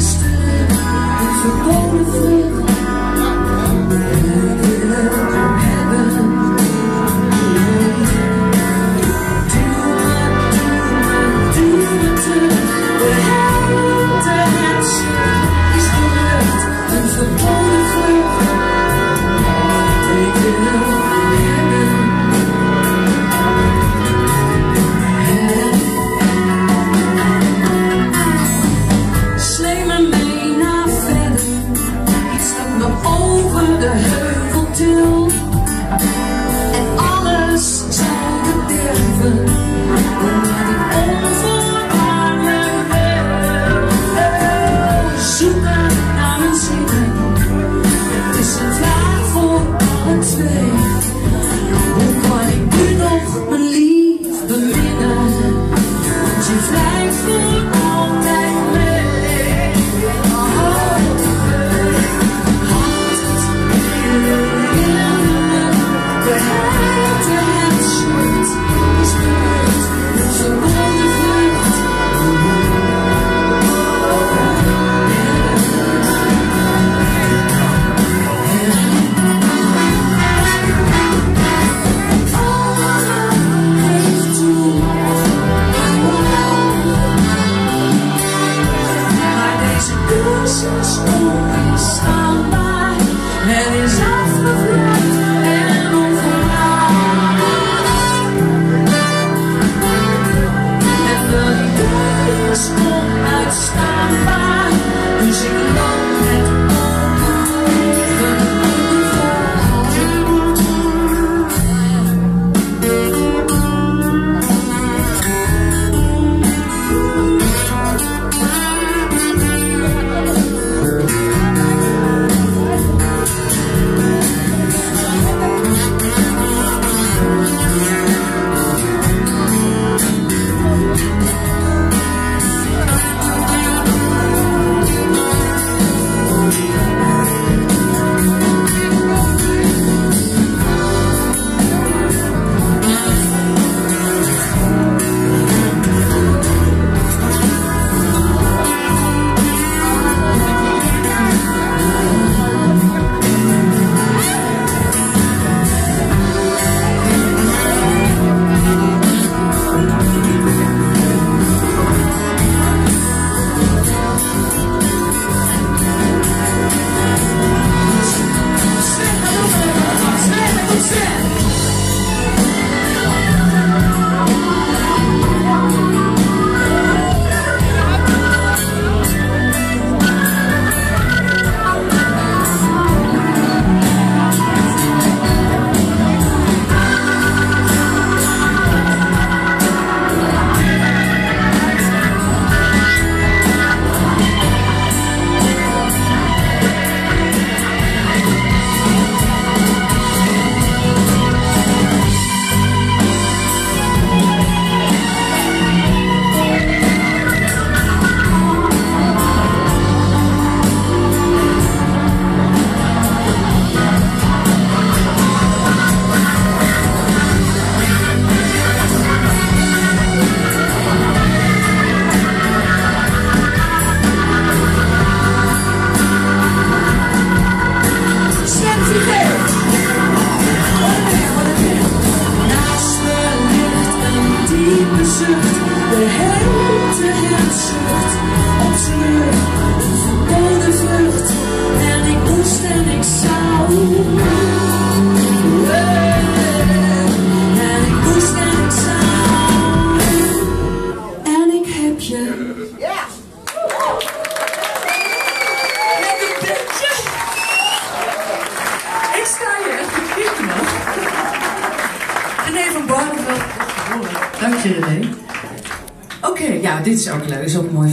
still stop. zucht, de hente herzucht, op z'n voor de vlucht. En ik moest en ik zou. En ik moest en ik zou. En ik heb je. Ja! Met een beetje. Ik sta hier echt te knippen. En even Barbara je René. Oké, ja, dit is ook leuk. Is ook mooi.